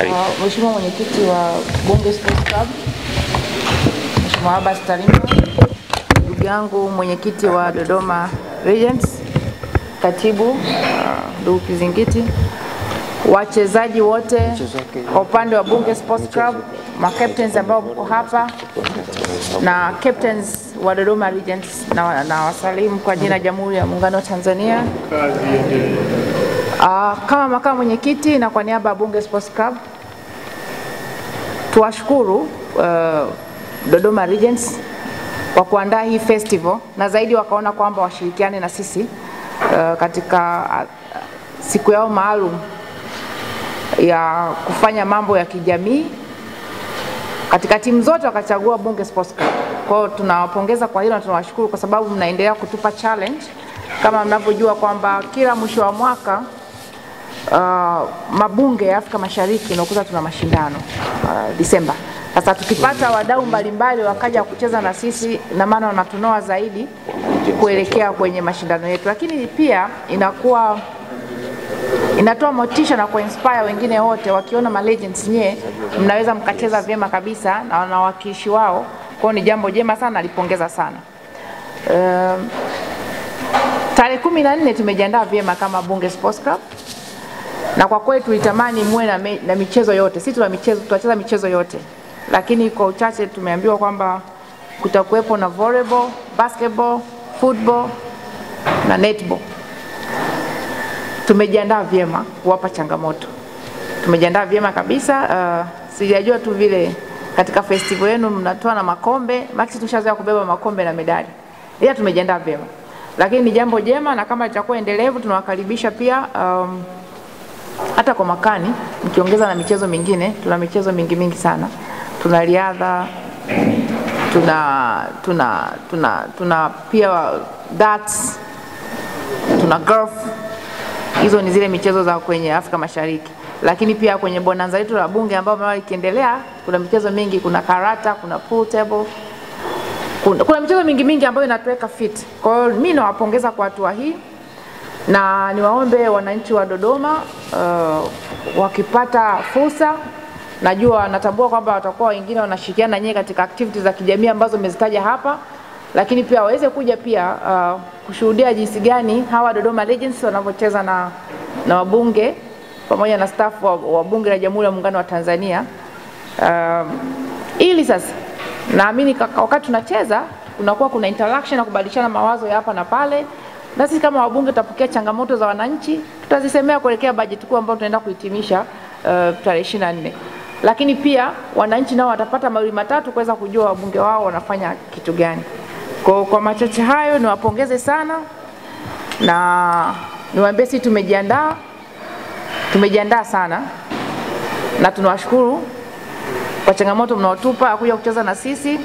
Karibu. Uh, Mheshimiwa mwenyekiti wa Bunge Sports Club, Mheshimiwa Abbas ndugu yangu mwenyekiti wa Dodoma Regents, katibu uh, ndugu Kizingiti, wachezaji wote kwa upande wa Bunge Sports Club, macaptains ambao mko hapa. Na captains wa Dodoma Regents na, na wasalimu kwa jina ya Jamhuri ya Muungano wa Tanzania. Uh, kama makamu mwenyekiti na kwa niaba ya Bunge Sports Club tuwashukuru uh, Dodoma Regents kwa kuandaa hii festival na zaidi wakaona kwamba washirikiane na sisi uh, katika uh, siku yao maalum ya kufanya mambo ya kijamii katika timu zote wakachagua Bunge Sports Club. Kwa hiyo tunawapongeza kwa hilo na tunawashukuru kwa sababu mnaendelea kutupa challenge kama mnavyojua kwamba kila mwisho wa mwaka uh, mabunge ya Afrika Mashariki unakuta tuna mashindano uh, Disemba. Sasa tukipata wadau mbalimbali wakaja kucheza na sisi, na maana wanatunoa zaidi kuelekea kwenye mashindano yetu, lakini pia inakuwa inatoa motisha na kuinspire wengine wote, wakiona ma legends nye mnaweza mkacheza vyema kabisa na wanawakilishi wao. Kwao ni jambo jema sana, alipongeza sana. Um, tarehe kumi na nne tumejiandaa vyema kama Bunge Sports Club na kwa kweli tulitamani muwe na, me, na michezo yote. Sisi tuna michezo, tutacheza michezo yote, lakini kwa uchache tumeambiwa kwamba kutakuwepo na volleyball, basketball, football na netball. Tumejiandaa vyema kuwapa changamoto, tumejiandaa vyema kabisa. Uh, sijajua tu vile katika festival yenu mnatoa na makombe, maksi tushazoea kubeba makombe na medali, ila tumejiandaa vyema, lakini ni jambo jema, na kama litakuwa endelevu tunawakaribisha pia um, hata kwa mwakani mkiongeza na michezo mingine. Tuna michezo mingi mingi sana, tuna riadha, tuna tuna tuna tuna pia darts, tuna golf. Hizo ni zile michezo za kwenye Afrika Mashariki, lakini pia kwenye bonanza letu la bunge ambao mao ikiendelea, kuna michezo mingi, kuna karata, kuna pool table, kuna, kuna michezo mingi mingi ambayo inatuweka fit. Kwa hiyo mimi nawapongeza kwa hatua hii na niwaombe wananchi wa Dodoma uh, wakipata fursa, najua natambua kwamba watakuwa wengine wanashirikiana na nyie katika activities za kijamii ambazo mmezitaja hapa, lakini pia waweze kuja pia uh, kushuhudia jinsi gani hawa Dodoma Legends wanavyocheza na, na wabunge pamoja na staff wa, wa Bunge la Jamhuri ya Muungano wa Tanzania. Uh, ili sasa naamini wakati tunacheza kunakuwa kuna interaction na kubadilishana mawazo ya hapa na pale na sisi kama wabunge tutapokea changamoto za wananchi, tutazisemea kuelekea bajeti kuu ambayo tunaenda kuhitimisha uh, tarehe ishirini na nne. Lakini pia wananchi nao watapata mawili matatu kuweza kujua wabunge wao wanafanya kitu gani. Kwa, kwa machache hayo niwapongeze sana na niwaambie sisi tumejiandaa, tumejiandaa sana na tunawashukuru kwa changamoto mnaotupa kuja kucheza na sisi,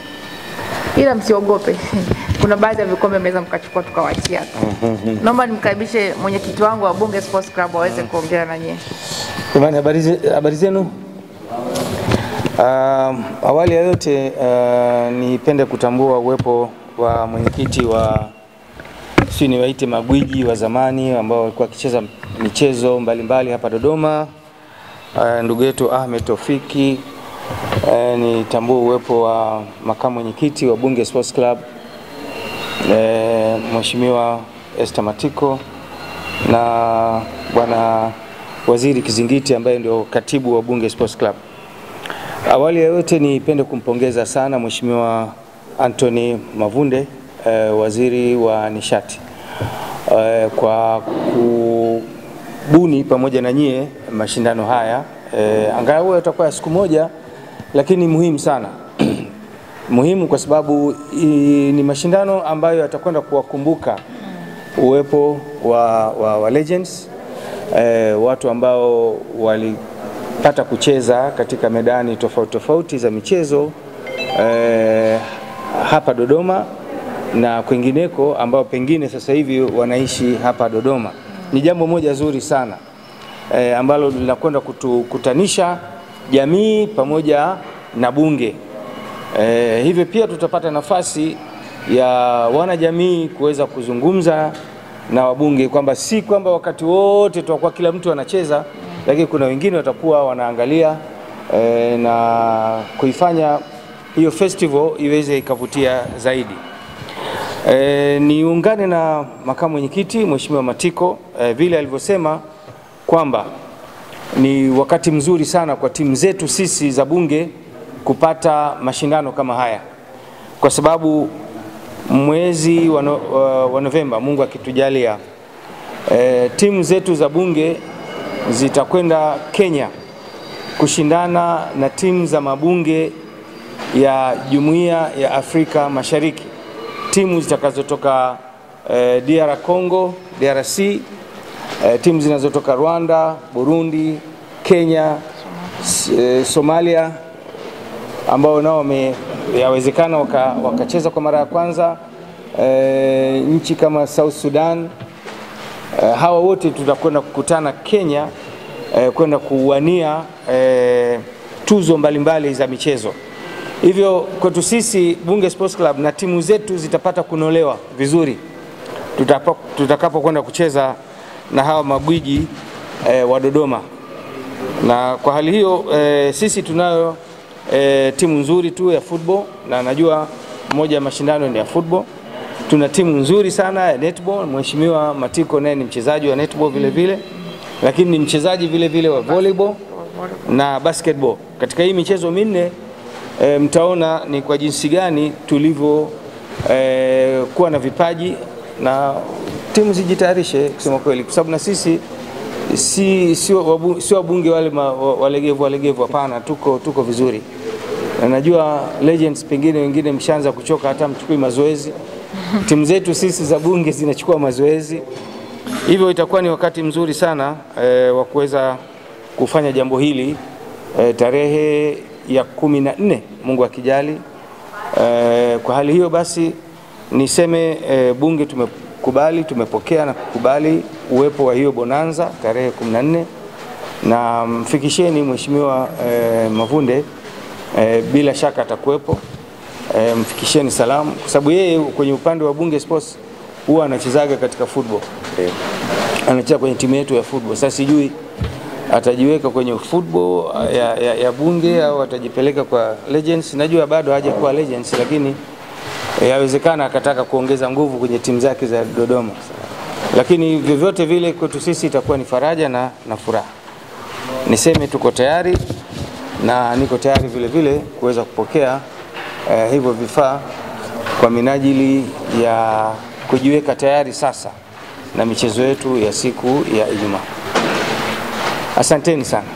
ila msiogope kuna baadhi ya vikombe mnaweza mkachukua tukawaachia. Naomba nimkaribishe mwenyekiti wangu wa Bunge Sports Club aweze kuongea na nyie. Jamani, habari zenu? Uh, awali ya yote uh, nipende kutambua uwepo wa mwenyekiti wa si niwaite magwiji wa zamani ambao walikuwa wakicheza michezo mbalimbali mbali hapa Dodoma, uh, ndugu yetu Ahmed Tofiki. Uh, nitambue uwepo wa makamu mwenyekiti wa Bunge Sports Club E, Mheshimiwa Esther Matiko na Bwana Waziri Kizingiti ambaye ndio katibu wa Bunge Sports Club. Awali ya yote nipende kumpongeza sana Mheshimiwa Anthony Mavunde e, waziri wa nishati e, kwa kubuni pamoja na nyie mashindano haya e, angalau yatakuwa ya siku moja, lakini muhimu sana muhimu kwa sababu i, ni mashindano ambayo yatakwenda kuwakumbuka uwepo wa, wa, wa legends e, watu ambao walipata kucheza katika medani tofauti tofauti za michezo e, hapa Dodoma na kwingineko ambao pengine sasa hivi wanaishi hapa Dodoma. Ni jambo moja zuri sana e, ambalo linakwenda kutukutanisha jamii pamoja na bunge. E, hivyo pia tutapata nafasi ya wanajamii kuweza kuzungumza na wabunge kwamba si kwamba wakati wote tutakuwa kila mtu anacheza lakini kuna wengine watakuwa wanaangalia eh, na kuifanya hiyo festival iweze ikavutia zaidi. E, niungane na makamu mwenyekiti Mheshimiwa Matiko e, vile alivyosema kwamba ni wakati mzuri sana kwa timu zetu sisi za Bunge kupata mashindano kama haya, kwa sababu mwezi wa, wa Novemba Mungu akitujalia, e, timu zetu za Bunge zitakwenda Kenya kushindana na timu za mabunge ya Jumuiya ya Afrika Mashariki, timu zitakazotoka e, DR Congo, DRC, e, timu zinazotoka Rwanda, Burundi, Kenya, eh, Somalia ambao nao yawezekana wakacheza waka- kwa mara ya kwanza, e, nchi kama South Sudan e, hawa wote tutakwenda kukutana Kenya e, kwenda kuwania e, tuzo mbalimbali mbali za michezo. Hivyo kwetu sisi Bunge Sports Club na timu zetu zitapata kunolewa vizuri tutakapokwenda kucheza na hawa magwiji e, wa Dodoma, na kwa hali hiyo e, sisi tunayo eh, timu nzuri tu ya football na najua moja ya mashindano ni ya football. Tuna timu nzuri sana ya netball. Mheshimiwa Matiko naye ni mchezaji wa netball vile vile, lakini ni mchezaji vile vile wa volleyball na basketball. Katika hii michezo minne e, mtaona ni kwa jinsi gani tulivyo e, kuwa na vipaji na timu zijitayarishe kusema kweli, kwa sababu na sisi si sio wabu- si wabunge wale ma- wa- walegevu walegevu, hapana, tuko, tuko vizuri na najua legends pengine wengine mshaanza kuchoka, hata mchukui mazoezi. Timu zetu sisi za bunge zinachukua mazoezi, hivyo itakuwa ni wakati mzuri sana e, wa kuweza kufanya jambo hili e, tarehe ya kumi na nne Mungu akijali. E, kwa hali hiyo basi niseme e, bunge tumekubali, tumepokea na kukubali uwepo wa hiyo bonanza tarehe 14 na mfikisheni Mheshimiwa e, Mavunde e, bila shaka atakuwepo. E, mfikisheni salamu kwa sababu yeye kwenye upande wa Bunge Sports huwa anachezaga katika football. Anacheza kwenye timu yetu ya football. Sasa sijui atajiweka kwenye football ya, ya, ya Bunge au atajipeleka kwa Legends. Najua bado hajakuwa Legends, lakini e, yawezekana akataka kuongeza nguvu kwenye timu zake za Dodoma, lakini vyovyote vile kwetu sisi itakuwa ni faraja na, na furaha. Niseme tuko tayari na niko tayari vile vile kuweza kupokea eh, hivyo vifaa kwa minajili ya kujiweka tayari sasa na michezo yetu ya siku ya Ijumaa. Asanteni sana.